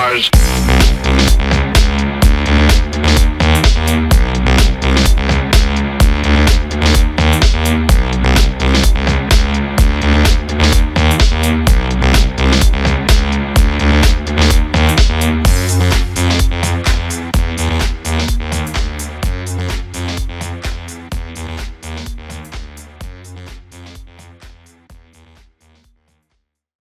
Mars.